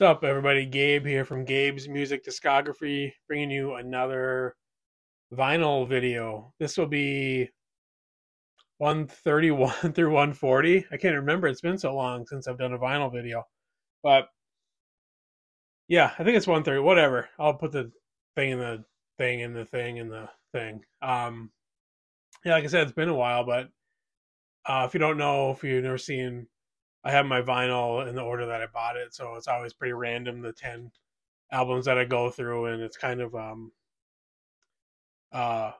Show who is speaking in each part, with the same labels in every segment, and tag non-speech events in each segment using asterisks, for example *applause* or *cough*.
Speaker 1: What's up, everybody? Gabe here from Gabe's Music Discography, bringing you another vinyl video. This will be 131 *laughs* through 140. I can't remember. It's been so long since I've done a vinyl video. But yeah, I think it's 130. Whatever. I'll put the thing in the thing in the thing in the thing. Um, yeah, like I said, it's been a while, but uh, if you don't know, if you've never seen I have my vinyl in the order that I bought it, so it's always pretty random the ten albums that I go through, and it's kind of um uh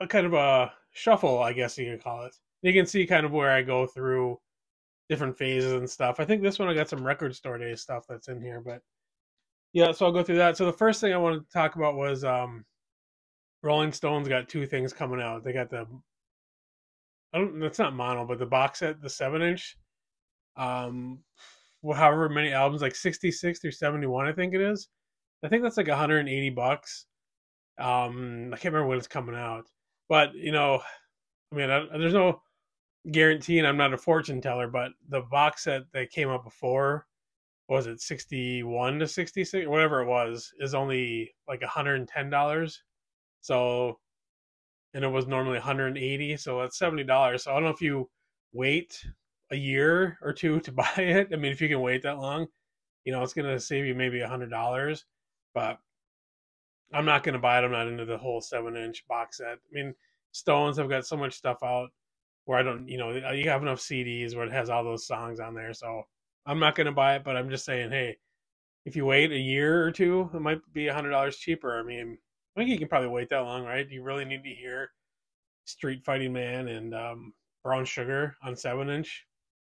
Speaker 1: a kind of a shuffle, I guess you could call it. You can see kind of where I go through different phases and stuff. I think this one I got some record store day stuff that's in here, but yeah, so I'll go through that. So the first thing I wanted to talk about was um Rolling Stones got two things coming out. They got the I don't that's not mono, but the box set, the seven inch um however many albums like 66 through 71 i think it is. I think that's like 180 bucks. Um i can't remember when it's coming out. But you know i mean I, there's no guarantee and i'm not a fortune teller but the box set that came out before was it 61 to 66 whatever it was is only like 110 dollars. So and it was normally 180 so that's 70 dollars. So i don't know if you wait a year or two to *laughs* buy it. I mean, if you can wait that long, you know, it's going to save you maybe a hundred dollars, but I'm not going to buy it. I'm not into the whole seven inch box set. I mean, Stones have got so much stuff out where I don't, you know, you have enough CDs where it has all those songs on there. So I'm not going to buy it, but I'm just saying, hey, if you wait a year or two, it might be a hundred dollars cheaper. I mean, I think you can probably wait that long, right? You really need to hear Street Fighting Man and um, Brown Sugar on seven inch.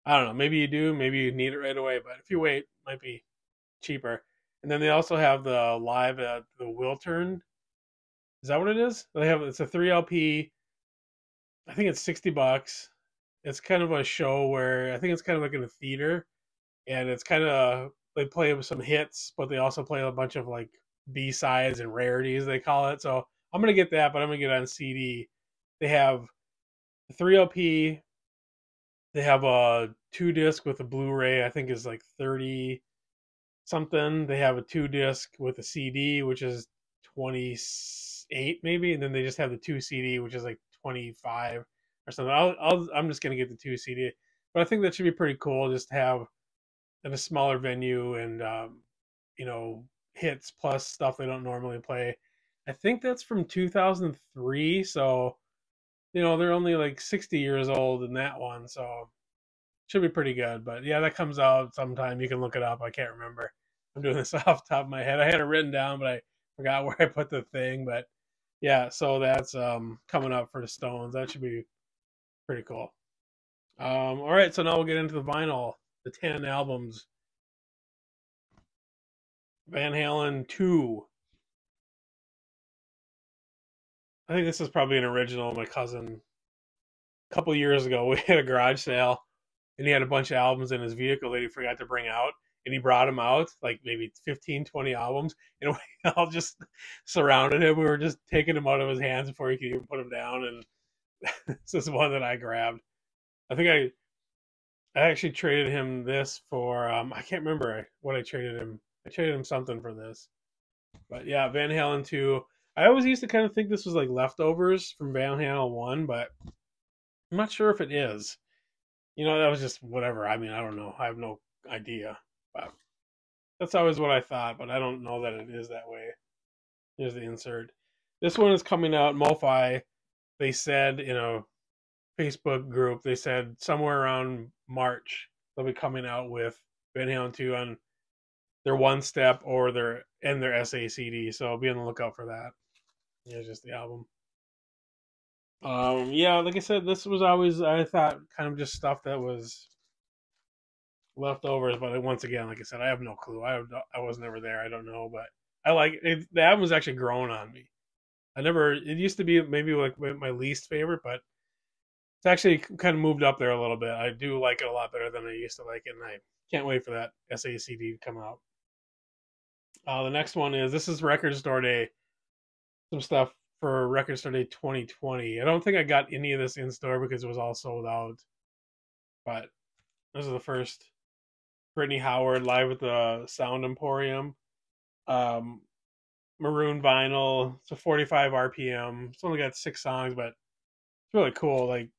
Speaker 1: I don't know. Maybe you do. Maybe you need it right away. But if you wait, it might be cheaper. And then they also have the live at the Wiltern. Is that what it is? They have it's a three LP. I think it's sixty bucks. It's kind of a show where I think it's kind of like in a theater, and it's kind of they play some hits, but they also play a bunch of like B sides and rarities they call it. So I'm gonna get that, but I'm gonna get on CD. They have three LP they have a two disc with a Blu-ray. I think is like thirty something. They have a two disc with a CD, which is twenty eight maybe, and then they just have the two CD, which is like twenty five or something. I'll, I'll I'm just gonna get the two CD, but I think that should be pretty cool. Just to have in a smaller venue and um, you know hits plus stuff they don't normally play. I think that's from 2003, so you know they're only like 60 years old in that one so should be pretty good but yeah that comes out sometime. You can look it up. I can't remember. I'm doing this *laughs* off top of my head. I had it written down but i forgot where i put the thing but yeah so that's um coming up for the stones. That should be pretty cool. Um all right so now we'll get into the vinyl the 10 albums. Van halen 2 I think this is probably an original. My cousin, a couple years ago, *laughs* we had a garage sale, and he had a bunch of albums in his vehicle that he forgot to bring out, and he brought them out, like maybe 15, 20 albums, *laughs* and we all just surrounded him. We were just taking them out of his hands before he could even put them down, and *laughs* this is one that I grabbed. I think I, I actually traded him this for. Um, I can't remember what I traded him. I traded him something for this, but yeah, Van Halen two. I always used to kind of think this was like leftovers from Van Halen one, but I'm not sure if it is. You know, that was just whatever. I mean, I don't know. I have no idea. But that's always what I thought, but I don't know that it is that way. Here's the insert. This one is coming out. MoFi, they said in a Facebook group, they said somewhere around March they'll be coming out with Van Halen 2 on their one step or their and their SACD. So be on the lookout for that. Yeah, just the album. Um, yeah, like I said, this was always I thought kind of just stuff that was leftovers, but once again, like I said, I have no clue. I I was never there. I don't know, but I like it. The album was actually growing on me. I never. It used to be maybe like my least favorite, but it's actually kind of moved up there a little bit. I do like it a lot better than I used to like it, and I can't wait for that SACD to come out. Uh, the next one is this is Record Store Day some stuff for Record Store Day 2020. I don't think I got any of this in store because it was all sold out. But this is the first Brittany Howard live at the Sound Emporium. Um, maroon vinyl. It's a 45 RPM. It's only got six songs, but it's really cool. Like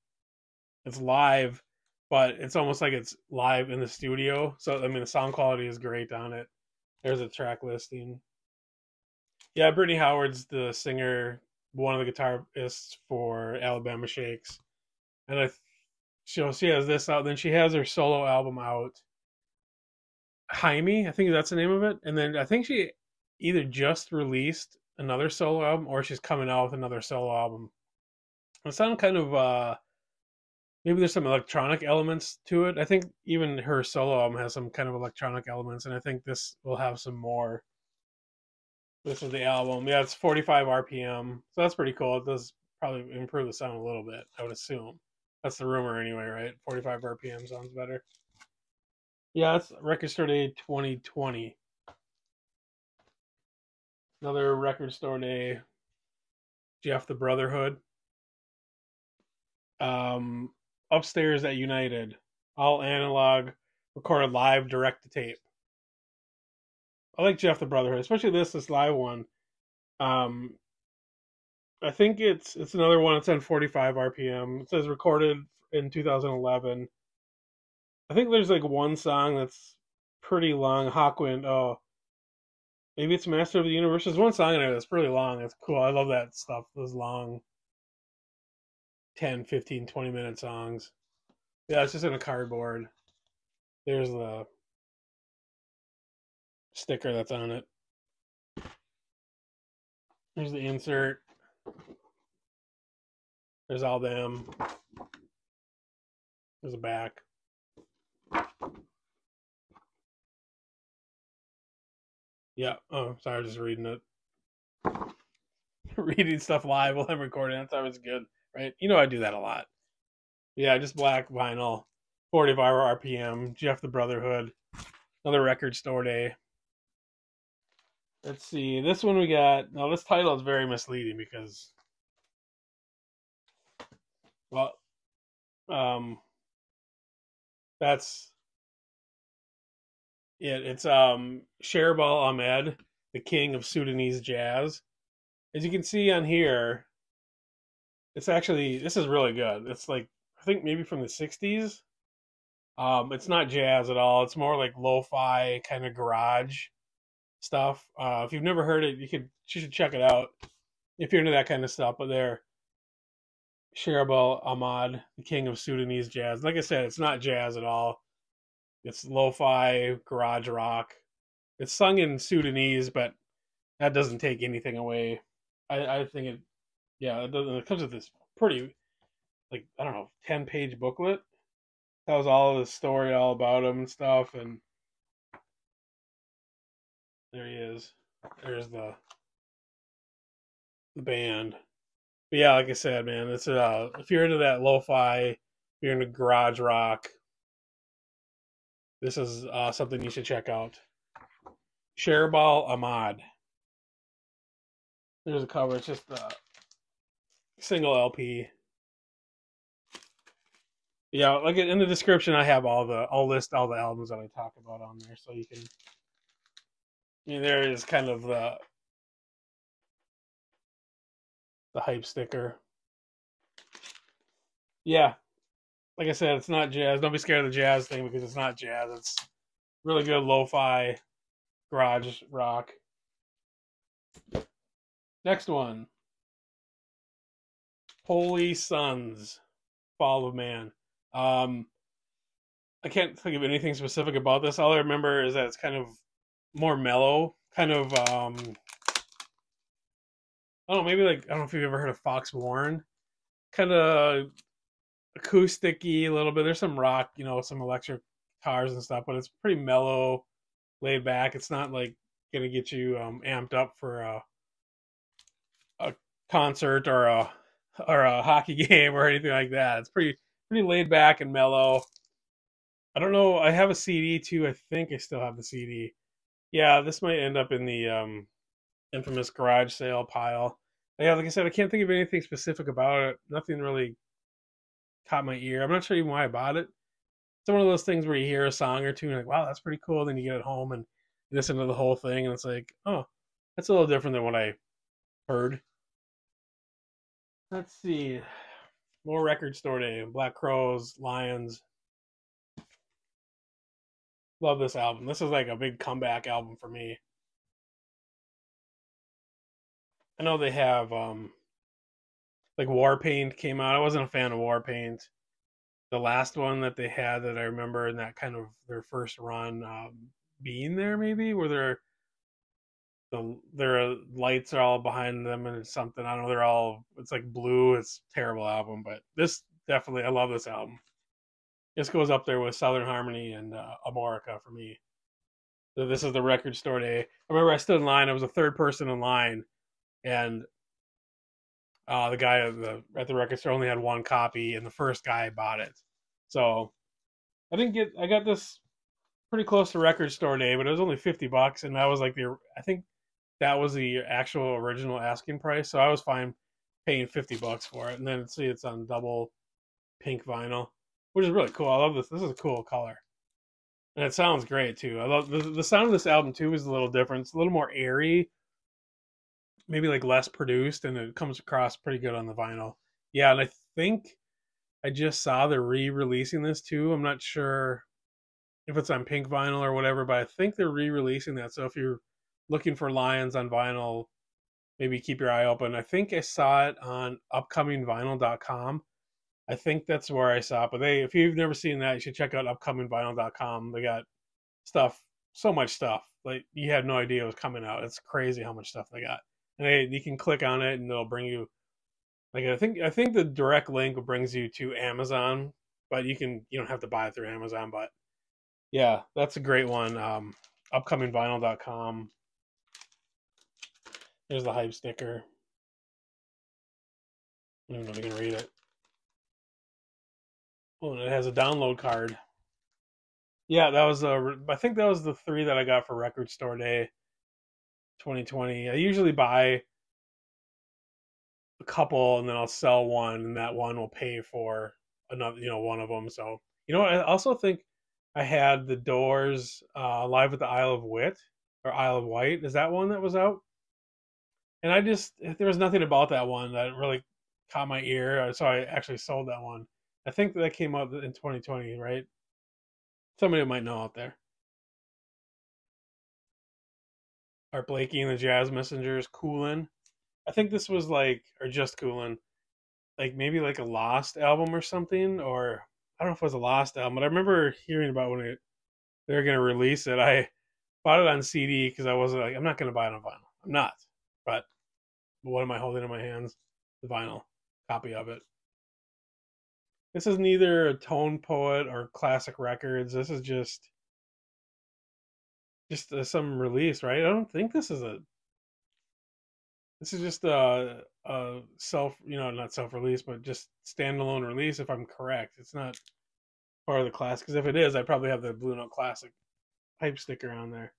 Speaker 1: it's live, but it's almost like it's live in the studio. So I mean, the sound quality is great on it. There's a track listing. Yeah, Brittany Howard's the singer, one of the guitarists for Alabama Shakes, and I, she she has this out. Then she has her solo album out. Jaime, I think that's the name of it, and then I think she either just released another solo album or she's coming out with another solo album. It sounds kind of uh maybe there's some electronic elements to it. I think even her solo album has some kind of electronic elements, and I think this will have some more. This is the album. Yeah, it's 45 RPM, so that's pretty cool. It does probably improve the sound a little bit, I would assume. That's the rumor anyway, right? 45 RPM sounds better. Yeah, it's Record Store Day 2020. Another Record Store Day. Jeff the Brotherhood. Um, upstairs at United, all analog, recorded live, direct to tape. I like Jeff the Brotherhood, especially this this live one. Um, I think it's it's another one. It's on 45 RPM. It says recorded in 2011. I think there's like one song that's pretty long. Hawkwind. Oh, maybe it's Master of the Universe. There's one song in it that's pretty long. It's cool. I love that stuff. Those long 10, 15, 20 minute songs. Yeah, it's just in a cardboard. There's the sticker that's on it. Here's the insert. There's all them. There's a back. Yeah. Oh, sorry, I was just reading it. *laughs* reading stuff live while I'm recording. That's always good right? You know I do that a lot. Yeah, just black vinyl, 45 RPM, Jeff the Brotherhood, another record store day. Let's see. This one we got. Now this title is very misleading because, well, um, that's it. It's um Sharhabil Ahmed, the king of Sudanese jazz. As you can see on here, it's actually this is really good. It's like I think maybe from the '60s. Um, it's not jazz at all. It's more like lo-fi kind of garage stuff. Uh, if you've never heard it, you could you should check it out if you're into that kind of stuff. But they're Sharhabil Ahmed, the king of Sudanese jazz. Like I said, it's not jazz at all. It's lo-fi garage rock. It's sung in Sudanese, but that doesn't take anything away. I, I think it yeah, it, it comes with this pretty, like I don't know, ten page booklet. Tells all the story all about him and stuff, and there he is. There's the the band. But yeah, like I said, man, it's uh if you're into that lo-fi, if you're into garage rock, this is uh, something you should check out. Sharhabil Ahmed. There's a cover. It's just uh, single LP. Yeah, like in the description, I have all the I'll list all the albums that I talk about on there, so you can. There is kind of the the hype sticker. Yeah, like I said, it's not jazz. Don't be scared of the jazz thing because it's not jazz. It's really good lo-fi garage rock. Next one. Holy Sons, Fall of Man. Um, I can't think of anything specific about this. All I remember is that it's kind of more mellow, kind of. Um, I don't know, maybe like I don't know if you've ever heard of Fox Warren, kind of acousticy a little bit. There's some rock, you know, some electric guitars and stuff, but it's pretty mellow, laid back. It's not like gonna get you um, amped up for a a concert or a or a hockey *laughs* game or anything like that. It's pretty pretty laid back and mellow. I don't know. I have a CD too. I think I still have the CD. Yeah, this might end up in the um, infamous garage sale pile. Yeah, like I said, I can't think of anything specific about it. Nothing really caught my ear. I'm not sure even why I bought it. it's one of those things where you hear a song or two and like, wow, that's pretty cool. Then you get it home and listen to the whole thing, and it's like, oh, that's a little different than what I heard. Let's see. More record store day. Black Crowes, Lions. Love this album. This is like a big comeback album for me. I know they have um like War Paint came out. I wasn't a fan of War Paint. The last one that they had that I remember in that kind of their first run, um, being there maybe where they're the their lights are all behind them and it's something I don't know they're all it's like blue. It's terrible album, but this definitely I love this album. This goes up there with Southern Harmony and uh, Amorica for me. So this is the record store day. I remember I stood in line. I was the third person in line, and uh, the guy at the at the record store only had one copy, and the first guy bought it. So I didn't get. I got this pretty close to record store day, but it was only fifty bucks, and that was like the. I think that was the actual original asking price, so I was fine paying fifty bucks for it. And then see, it's on double pink vinyl, which is really cool. I love this. This is a cool color, and it sounds great too. I love the the sound of this album too is a little different. It's a little more airy maybe like less produced and it comes across pretty good on the vinyl. Yeah, and I think I just saw they're re-releasing this too. I'm not sure if it's on pink vinyl or whatever, but I think they're re-releasing that. So if you're looking for Lions on vinyl, maybe keep your eye open. I think I saw it on upcomingvinyl.com. I think that's where I saw it. But they if you've never seen that, you should check out upcomingvinyl.com. They got stuff, so much stuff. Like you had no idea it was coming out. It's crazy how much stuff they got and they, you can click on it and it'll bring you like I think I think the direct link brings you to Amazon, but you can you don't have to buy it through Amazon. But yeah, that's a great one. Um, upcomingvinyl.com. There's the hype sticker. I don't know if I can read it. Oh, and it has a download card. Yeah, that was a. I think that was the three that I got for Record Store Day. 2020. I usually buy a couple and then I'll sell one, and that one will pay for another, you know, one of them. So, you know, I also think I had the Doors uh, live at the Isle of Wit or Isle of Wight. Is that one that was out? And I just there was nothing about that one that really caught my ear, uh, so I actually sold that one. I think that came out in 2020, right? Somebody might know out there. Art Blakey and the Jazz Messengers, Coolin. I think this was like, or just Coolin, like maybe like a Lost album or something, or I don't know if it was a Lost album, but I remember hearing about when it, they were going to release it. I bought it on CD because I wasn't like, I'm not going to buy it on vinyl. I'm not. But what am I holding in my hands? The vinyl copy of it. This is neither a tone poet or classic records. This is just just uh, some release, right? I don't think this is a. This is just a, a self, you know, not self release, but just standalone release. If I'm correct, it's not part of the class. Because if it is, I probably have the Blue Note Classic hype sticker on there.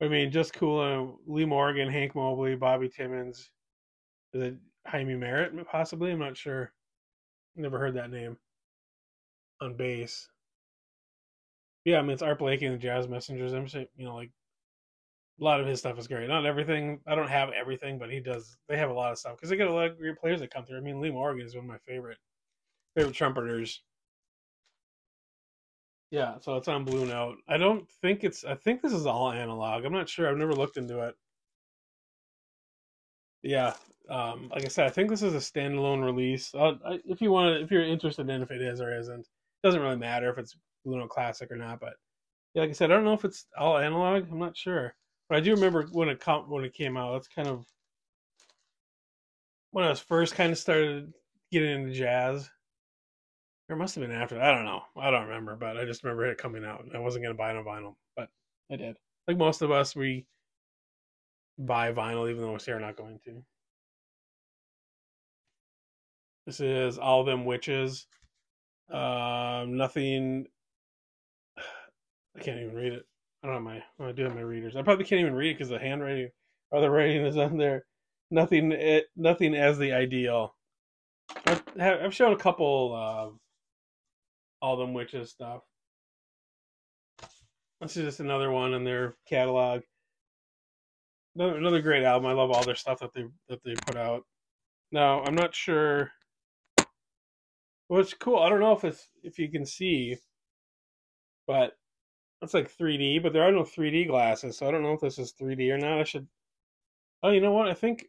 Speaker 1: I mean, just cool. Uh, Lee Morgan, Hank Mobley, Bobby Timmons. Is it Jymie Merritt? Possibly. I'm not sure. Never heard that name. On bass. Yeah, I mean it's Art Blakey and the Jazz Messengers. I'm saying, you know, like a lot of his stuff is great. Not everything. I don't have everything, but he does. They have a lot of stuff because they get a lot of great players that come through. I mean, Lee Morgan is one of my favorite favorite trumpeters. Yeah, so it's on Blue Note. I don't think it's. I think this is all analog. I'm not sure. I've never looked into it. Yeah, um, like I said, I think this is a standalone release. Uh, if you want if you're interested in if it is or isn't, it doesn't really matter if it's Blue Note Classic or not. But yeah, like I said, I don't know if it's all analog. I'm not sure, but I do remember when it when it came out. That's kind of when I was first kind of started getting into jazz. Or it must have been after. I don't know. I don't remember, but I just remember it coming out. I wasn't gonna buy it on vinyl, but I did. Like most of us, we buy vinyl even though we're not going to. This is all them witches. Um, nothing I can't even read it. I don't have my. I do have my readers. I probably can't even read it because the handwriting or the writing is on there. Nothing. It, eh, nothing as the ideal. I've, I've shown a couple of all them witches stuff. this is just another one in their catalog. Another, another great album. I love all their stuff that they that they put out. Now I'm not sure. What's cool? I don't know if it's if you can see, but it's like 3D. But there are no 3D glasses, so I don't know if this is 3D or not. I should. Oh, you know what? I think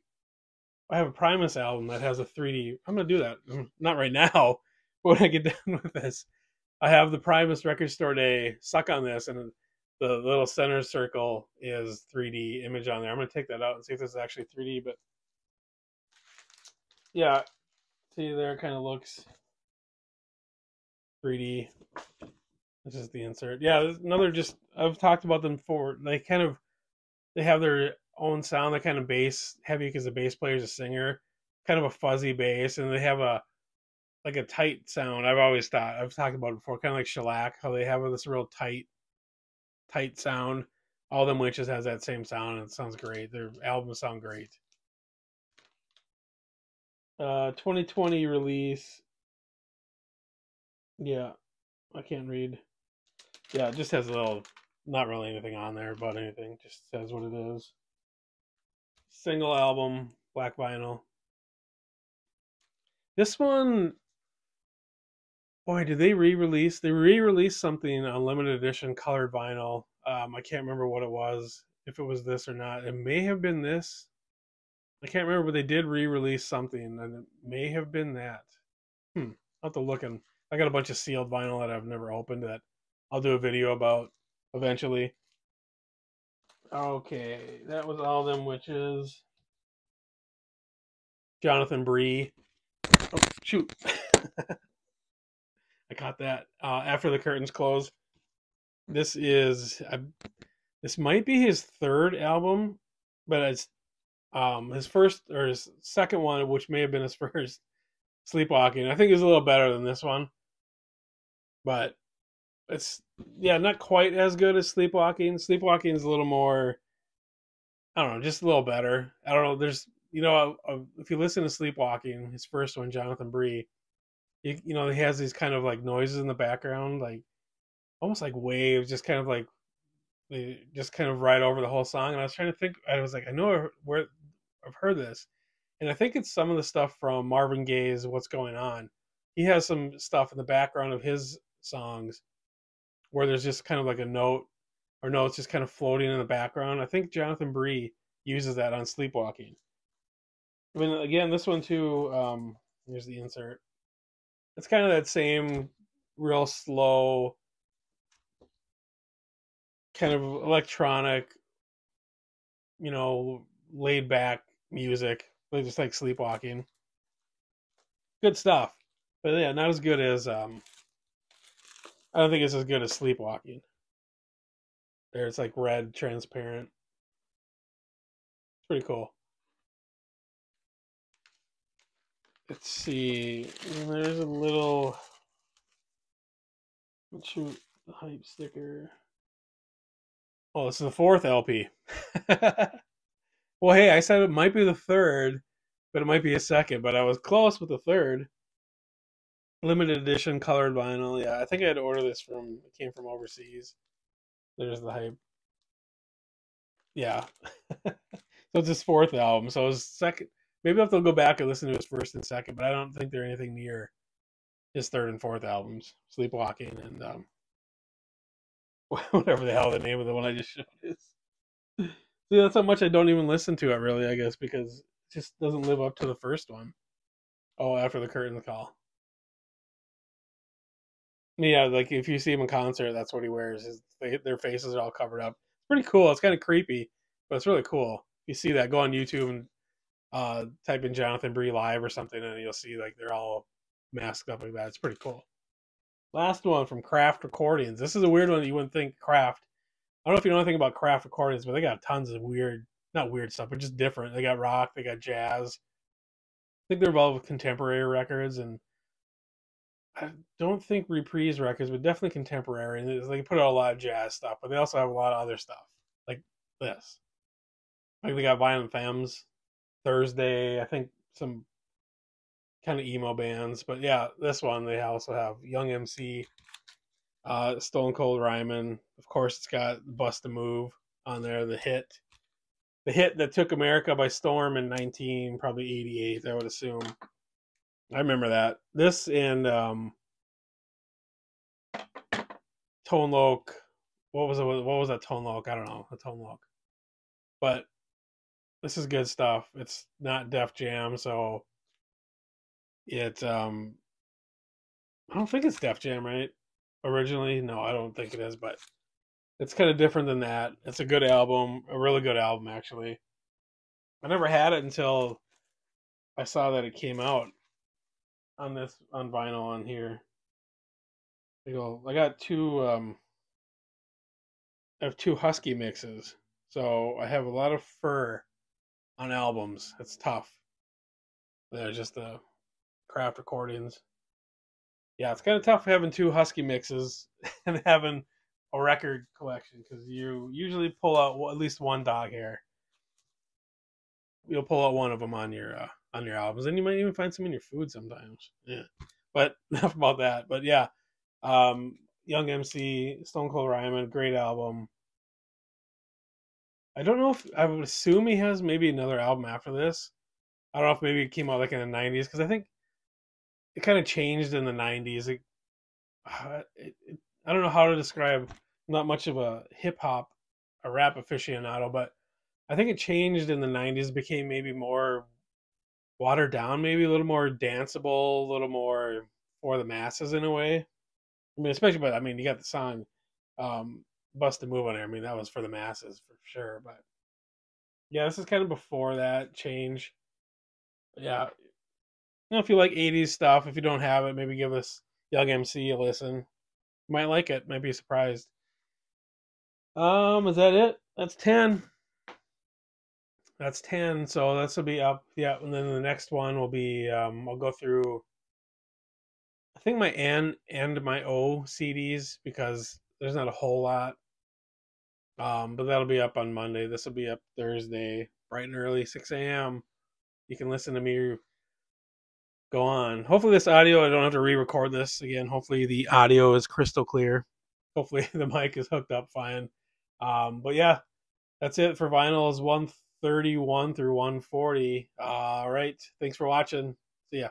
Speaker 1: I have a Primus album that has a 3D. I'm gonna do that. Mm, not right now, *laughs* but when I get done with this, I have the Primus Record Store Day suck on this, and the little center circle is 3D image on there. I'm gonna take that out and see if this is actually 3D. But yeah, see there, kind of looks 3D. This is the insert. Yeah, another just I've talked about them before. They kind of they have their own sound. They're kind of bass heavy because the bass player is a singer, kind of a fuzzy bass, and they have a like a tight sound. I've always thought I've talked about it before, kind of like shellac, how they have this real tight, tight sound. All them witches has that same sound, and it sounds great. Their albums sound great. Uh, 2020 release. Yeah, I can't read. Yeah, it just has a little, not really anything on there about anything. Just says what it is single album, black vinyl. This one, boy, did they re-release? They re-released something on limited edition colored vinyl. Um, I can't remember what it was, if it was this or not. It may have been this. I can't remember, but they did re-release something, and it may have been that. Hmm. I'll have to look and I got a bunch of sealed vinyl that I've never opened that I'll do a video about eventually. Okay, that was all them witches. Jonathan Bree. Oh, shoot. *laughs* I caught that. Uh, after the curtains close. This is uh, this might be his third album, but it's um his first or his second one, which may have been his *laughs* first. Sleepwalking. I think is a little better than this one, but it's yeah, not quite as good as Sleepwalking. Sleepwalking is a little more, I don't know, just a little better. I don't know. There's you know, if you listen to Sleepwalking, his first one, Jonathan Bree, you, you know, he has these kind of like noises in the background, like almost like waves, just kind of like they just kind of ride over the whole song. And I was trying to think, I was like, I know where I've heard this, and I think it's some of the stuff from Marvin Gaye's "What's Going On." He has some stuff in the background of his songs where there's just kind of like a note or notes just kind of floating in the background. I think Jonathan Bree uses that on Sleepwalking. I mean, again, this one too. Um, here's the insert. It's kind of that same real slow, kind of electronic, you know, laid back music, just like sleepwalking. Good stuff, but yeah, not as good as um, I don't think it's as good as sleepwalking. There, it's like red, transparent. It's pretty cool. Let's see. There's a little. Let's shoot the hype sticker. Oh, this is the fourth LP. *laughs* well, hey, I said it might be the third, but it might be a second. But I was close with the third limited edition colored vinyl. Yeah, I think I had to order this from. It came from overseas. There's the hype. Yeah. *laughs* so it's his fourth album. So his second. Maybe I'll have to go back and listen to his first and second, but I don't think they're anything near his third and fourth albums, Sleepwalking and um, *laughs* whatever the hell the name of the one I just showed is. See, that's how much I don't even listen to it, really. I guess because it just doesn't live up to the first one. Oh, after the curtain call. Yeah, like if you see him in concert, that's what he wears. His they, their faces are all covered up. It's pretty cool. It's kind of creepy, but it's really cool. You see that? Go on YouTube and uh, type in Jonathan Bree live or something, and you'll see like they're all masked up like that. It's pretty cool. Last one from Craft Recordings. This is a weird one you wouldn't think Craft. I don't know if you know anything about Craft Recordings, but they got tons of weird, not weird stuff, but just different. They got rock, they got jazz. I think they're involved with contemporary records and I don't think reprise records, but definitely contemporary. They put out a lot of jazz stuff, but they also have a lot of other stuff like this. Like they got Violent Femmes, Thursday. I think some kind of emo bands, but yeah, this one they also have Young MC, Uh, Stone Cold Rhymin'. Of course, it's got Bust a Move on there, the hit. The hit that took America by storm in 19, probably 88, I would assume. I remember that. This and um, Tone Loc. What was it? What was that Tone Loc? I don't know. A Tone Loc. But this is good stuff. It's not Def Jam, so it um I don't think it's Def Jam, right? Originally, no, I don't think it is, but it's kind of different than that. It's a good album, a really good album actually. I never had it until I saw that it came out on this on vinyl on here. I go, I got two um I have two husky mixes. So I have a lot of fur on albums. It's tough. They're just the craft recordings. Yeah, it's kind of tough having two husky mixes *laughs* and having a record collection because you usually pull out at least one dog hair. You'll pull out one of them on your uh, on your albums, and you might even find some in your food sometimes. Yeah, but *laughs* enough about that. But yeah, um, Young MC, Stone Cold Rhymin', great album. I don't know if I would assume he has maybe another album after this. I don't know if maybe it came out like in the '90s because I think it kind of changed in the '90s. It, uh, it, it, I don't know how to describe. not much of a hip hop, a rap aficionado, but I think it changed in the '90s. Became maybe more watered down, maybe a little more danceable, a little more for the masses in a way. I mean, especially, but I mean, you got the song um, "Bust a Move" on there. I mean, that was for the masses for sure. But yeah, this is kind of before that change. Yeah, you know, if you like '80s stuff, if you don't have it, maybe give us Young MC a listen. You might like it. Might be surprised. Um, is that it? That's ten. That's ten. So this will be up. Yeah, and then the next one will be. Um, I'll go through. I think my N and my O CDs because there's not a whole lot. Um, but that'll be up on Monday. This will be up Thursday, bright and early, 6 a.m. You can listen to me go on. Hopefully, this audio, I don't have to re record this again. Hopefully, the audio is crystal clear. Hopefully, *laughs* the mic is hooked up fine. Um, but yeah, that's it for vinyls 131 through 140. All right. Thanks for watching. See ya.